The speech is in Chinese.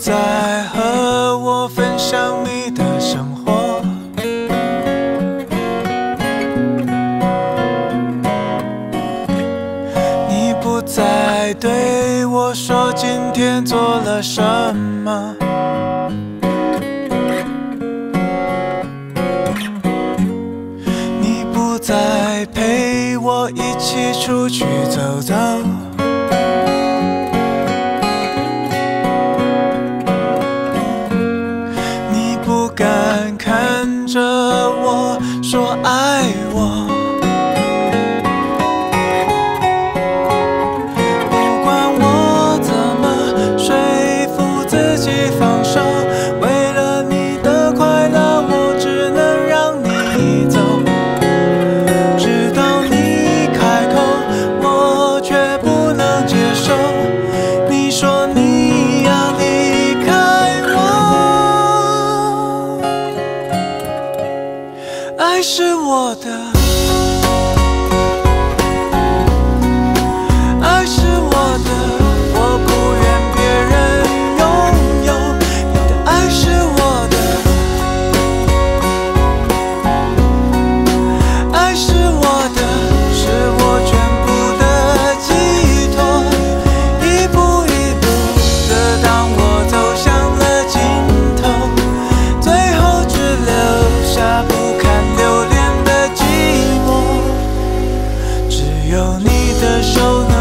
在和我分享你的生活。你不再对我说今天做了什么。你不再陪我一起出去走走。你是我的。的手。